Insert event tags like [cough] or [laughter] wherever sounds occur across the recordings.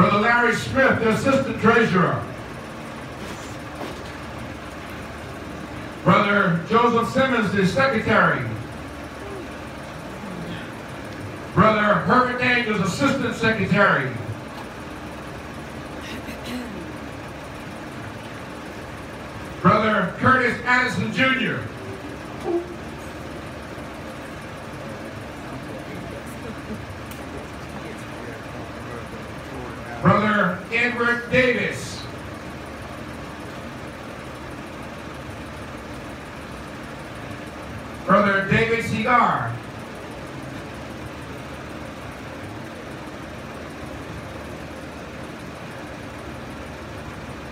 Brother Larry Smith, the Assistant Treasurer. Brother Joseph Simmons, the Secretary. Brother Herbert Daniels, Assistant Secretary. Brother Curtis Addison Jr. Brother Edward Davis. Brother David Segar.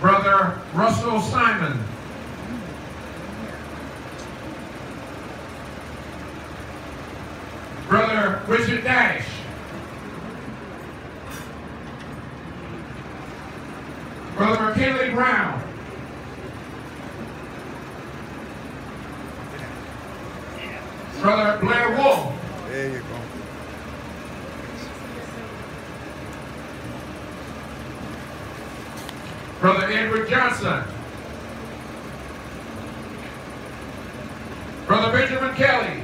Brother Russell Simon. Brother Richard Dash. Brother McKinley Brother Blair Wolf. There you go. Brother Edward Johnson. Brother Benjamin Kelly.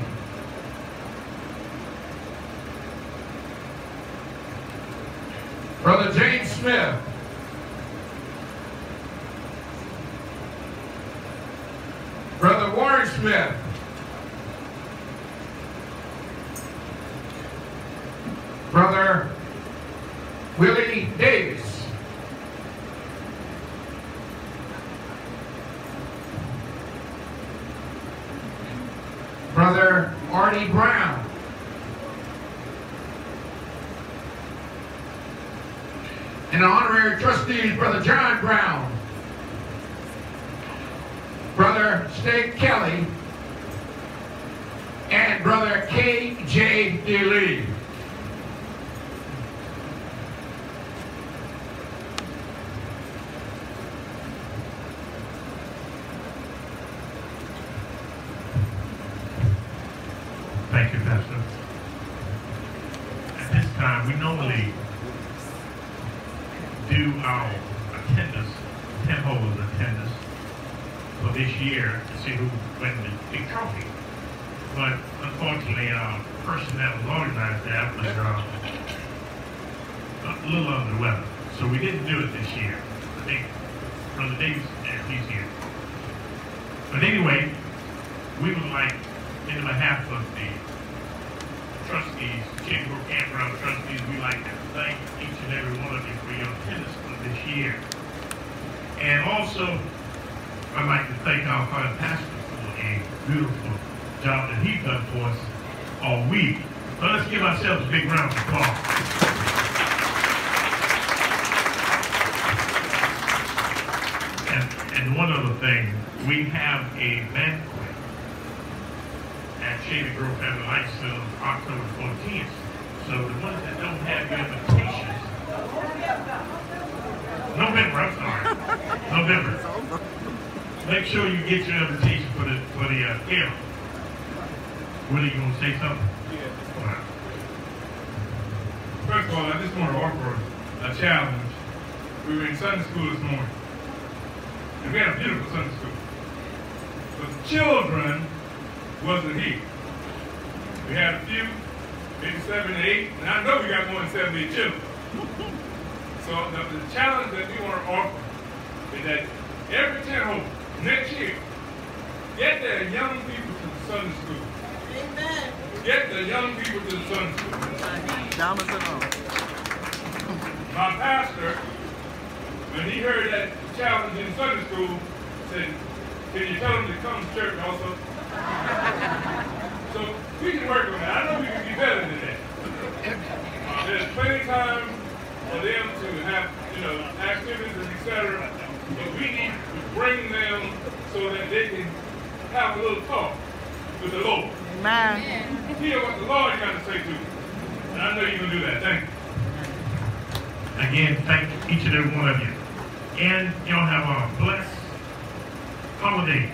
Brother James Smith. Brother Warren Smith. Brother Willie Davis. Brother Artie Brown. And honorary trustees, Brother John Brown. Brother State Kelly. And Brother K.J. DeLee. Thank you, Pastor. At this time, we normally do our attendance, 10 holders attendance for this year to see who wins the big trophy. But unfortunately, uh, the person that was organized that was uh, a little under the weather. So we didn't do it this year. I think Brother Davis, yeah, he's here. But anyway, we would like, in behalf of the trustees, King Brook Campground trustees, we like to thank each and every one of you for your attendance for this year. And also, I'd like to thank our fine pastor for a beautiful job that he's done for us all week. So let's give ourselves a big round of applause. And, and one other thing, we have a banquet at Shady Grove Family Life Center October 14th. So the ones that don't have your invitations, November, I'm sorry, November. Make sure you get your invitation for the, for the, uh, care. Willie, you gonna say something? Yeah. Right. First of all, I just want to offer a challenge. We were in Sunday school this morning, and we had a beautiful Sunday school. But the children wasn't here. We had a few, maybe seven, eight, and I know we got more than 70 children. [laughs] So the, the challenge that we want to offer is that every 10 home next year, get the young people to the Sunday school. Amen. Get the young people to the Sunday school. Diamonds and. My pastor, when he heard that challenge in Sunday school, said, Can you tell them to come to church also? so we can work on that. I know we can be better than that. There's plenty of time for them to have, you know, activities and etc. But we need to bring them so that they can have a little talk with the Lord. Amen. Hear what the Lord got to say to them. And I know you're going to do that. Thank you. Again, thank each and every one of you. And y'all have a blessed holidays.